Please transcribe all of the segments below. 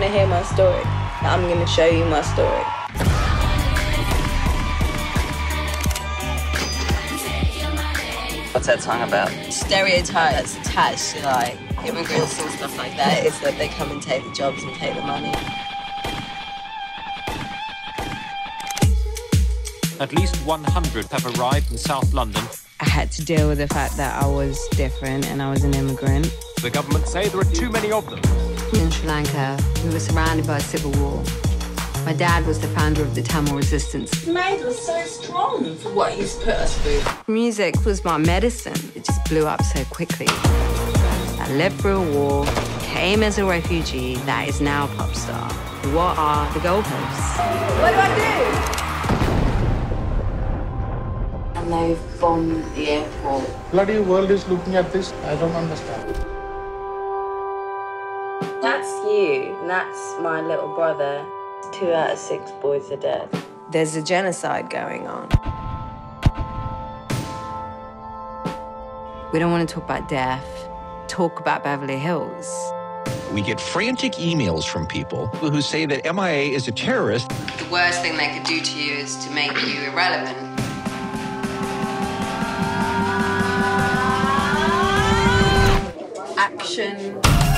hear my story. I'm going to show you my story. What's that song about? Stereotype that's attached to like immigrants and stuff like that is that they come and take the jobs and take the money. At least 100 have arrived in South London. I had to deal with the fact that I was different and I was an immigrant. The government say there are too many of them. In Sri Lanka, we were surrounded by a civil war. My dad was the founder of the Tamil resistance. Made us so strong for what he's put us through. Music was my medicine. It just blew up so quickly. I left through a war, came as a refugee that is now a pop star. What are the goalposts? What do I do? And they've bombed the airport. Bloody world is looking at this. I don't understand. That's you, and that's my little brother. Two out of six boys are dead. There's a genocide going on. We don't want to talk about death, talk about Beverly Hills. We get frantic emails from people who say that MIA is a terrorist. The worst thing they could do to you is to make you irrelevant. Action.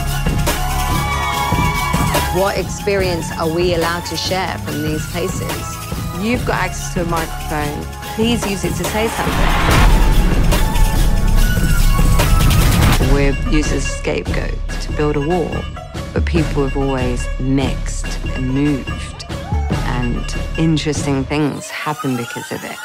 What experience are we allowed to share from these places? You've got access to a microphone. Please use it to say something. We're used as a scapegoat to build a wall, but people have always mixed and moved, and interesting things happen because of it.